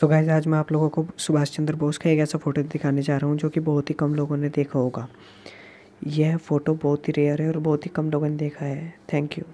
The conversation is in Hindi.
तो गाइज़ आज मैं आप लोगों को सुभाष चंद्र बोस का एक ऐसा फ़ोटो दिखाने जा रहा हूँ जो कि बहुत ही कम लोगों ने देखा होगा। यह फ़ोटो बहुत ही रेयर है और बहुत ही कम लोगों ने देखा है। Thank you